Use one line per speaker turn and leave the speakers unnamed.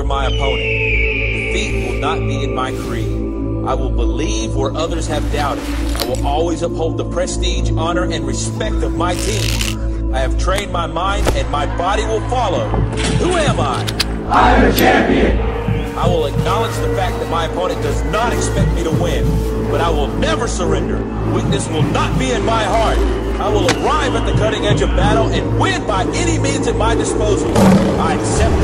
my opponent. Defeat will not be in my creed. I will believe where others have doubted. I will always uphold the prestige, honor, and respect of my team. I have trained my mind and my body will follow. Who am I?
I'm a champion.
I will acknowledge the fact that my opponent does not expect me to win, but I will never surrender. Weakness will not be in my heart. I will arrive at the cutting edge of battle and win by any means at my disposal. I accept